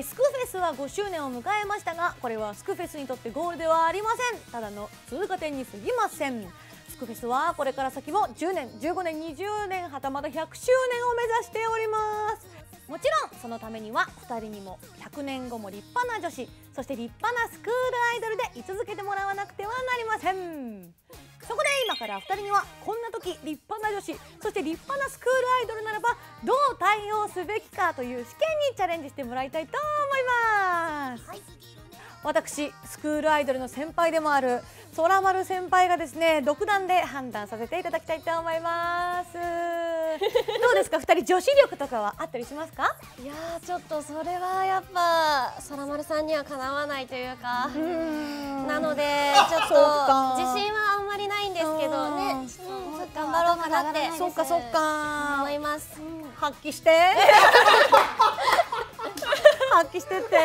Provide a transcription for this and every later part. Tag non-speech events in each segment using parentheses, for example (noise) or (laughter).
ー、スクフェスは5周年を迎えましたがこれはスクフェスにとってゴールではありません。ただの通過点に過ぎません。スクフェスはこれから先も10年15年20年はたまた100周年を目指しております。もちろんそのためには2人にも100年後も立派な女子そして立派なスクールアイドルで居続けてもらわなくてはなりません。そこで今から2人にはこんな時立派な女子そして立派なスクールアイドルならばどう対応すべきかという試験にチャレンジしてもらいたいと思います、はい。私スクールアイドルの先輩でもある空丸先輩がですね独断で判断させていただきたいと思います。(laughs) どうですか？二人女子力とかはあったりしますか？いやちょっとそれはやっぱ空丸さんにはかなわないというか。なのでちょっと自信はりないんですけどね、う。ん、頑張ろうかなってそっかそっか。思います。発揮して。(laughs) 発揮してって。じゃ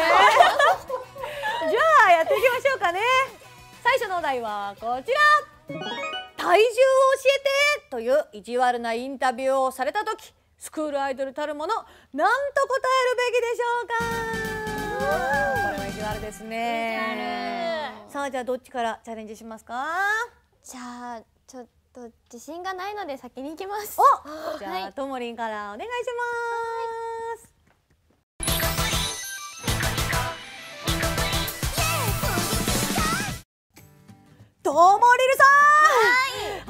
あやっていきましょうかね。最初のお題はこちら。体重を教えてという意地悪なインタビューをされた時スクールアイドルたるもの何と答えるべきでしょうか？これは意地悪ですね。さあじゃあどっちからチャレンジしますか？じゃあちょっと自信がないので先に行きます。お (laughs) じゃあともりんからお願いします。ともりるさ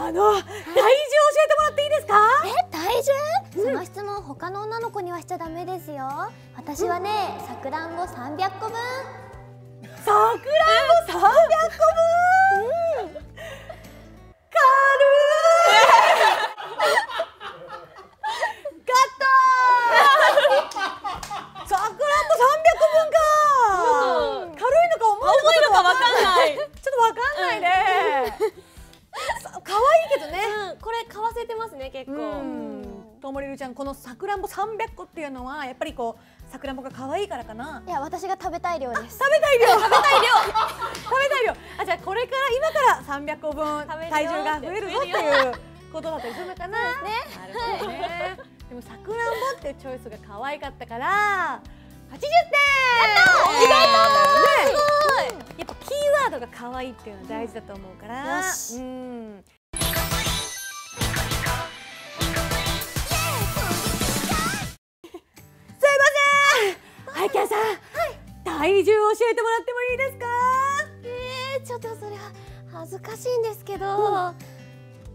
ん、はい、あの、はい、体重教えてもらっていいですか？え体重、うん、その質問他の女の子にはしちゃダメですよ。私はねさくらんぼ300個分。さくらんぼ300個分、ちゃんこのさくらんぼ300個っていうのはやっぱりこうさくらんぼが可愛いからかな。いや私が食べたい量です。食べたい量。(laughs) 食べたい量。食べたい量。あじゃあこれから今から300個分体重が増えるぞっていうことだったりするのかなねなるほどねでもさくらんぼっていうチョイスが可愛かったから80点意外と、ね、すごいやっぱキーワードが可愛いっていうのは大事だと思うから、うん。はいキャさん、はい、体重を教えてもらってもいいですか？えー、ちょっとそれは恥ずかしいんですけど、うん、あ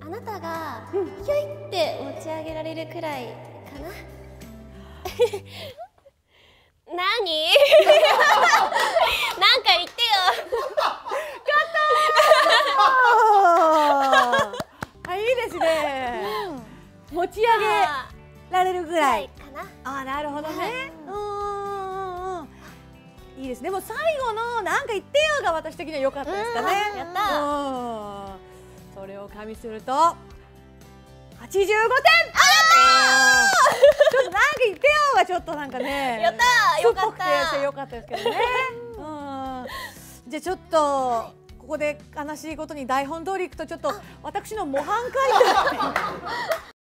なたがひょいって持ち上げられるくらいかな？(laughs) 何？(laughs) (laughs) です。でも最後のなんか言ってよが私的には良かったですかね、やった。それを加味すると85点。あやったちょっとなんか言ってよがちょっとなんかね。やったよかったよかったですけどね。うん。じゃあちょっとここで悲しいことに台本通りいくとちょっと私の模範解答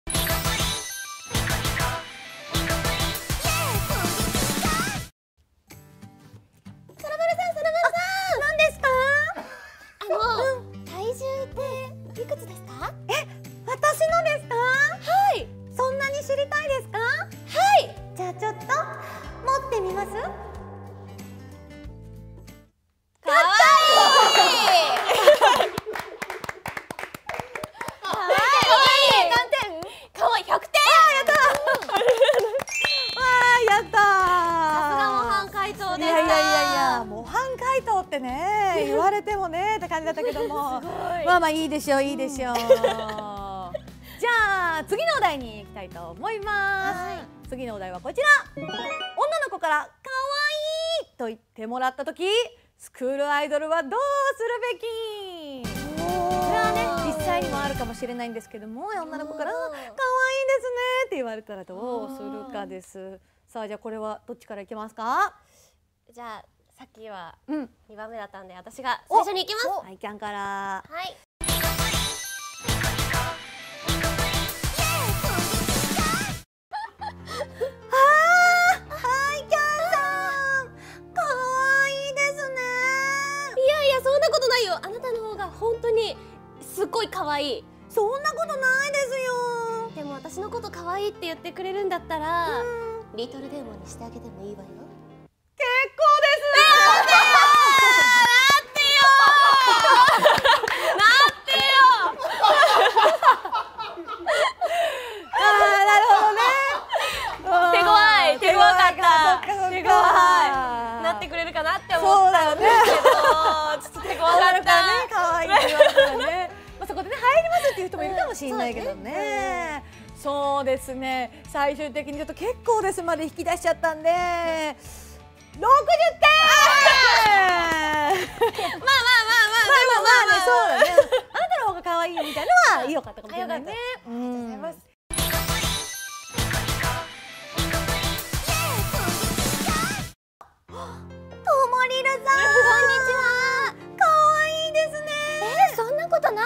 じゃあちょっと持ってみます？かわいい。かわいい。何点かわいい。百点やったわあやったさすが模範解答でしたいやいやいや模範解答ってね言われてもねって感じだったけどもまあまあいい。でしょういい。でしょうあ次のお題に行きたいと思います、はい、次のお題はこちら。女の子から可愛いと言ってもらった時スクールアイドルはどうするべき？これはね実際にもあるかもしれないんですけども女の子から可愛いですねって言われたらどうするかです。さあじゃあこれはどっちからいきますか？じゃあさっきは2番目だったんで、私が最初に行きます。はいキャンから。はいいって言ってくれるんだったらリトルデーモンにしてあげてもいいわよ。結構です。ね。あーなるほどね。(laughs) 手強い手強かった手強いなってくれるかなって思っただよねけどちょっと手強かっ終わるからね。た可愛いって言われたらね。(laughs) まあそこでね入りますっていう人もいるかもしれないけどねそうですね。最終的にちょっと結構です。まで引き出しちゃったんで。60点！まあまあまあまあ。まあまあまあね。そうだね。あなたの方が可愛いみたいなのは良かったかもしれないね。うご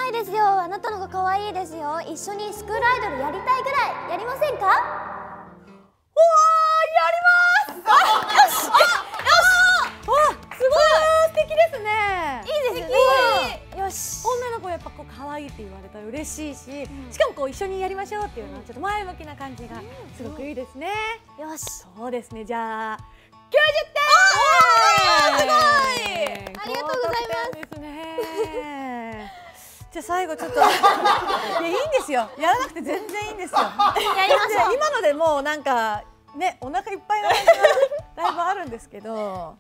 ないですよ。あなたのが可愛いですよ。一緒にスクールアイドルやりたいぐらい。やりませんか？おーやります。あよしよしあすごい。素敵ですね。いいですね。よし。女の子やっぱこう可愛いって言われたら嬉しいし、しかもこう一緒にやりましょうっていうのはちょっと前向きな感じがすごくいいですね、よし。そうですね。じゃあ90点すごい。ありがとうございます。ですねじゃあ最後ちょっと。(laughs) いやいいんですよ。やらなくて全然いいんですよ。(laughs) 今のでもうなんかねお腹いっぱいの感じがだいぶあるんですけど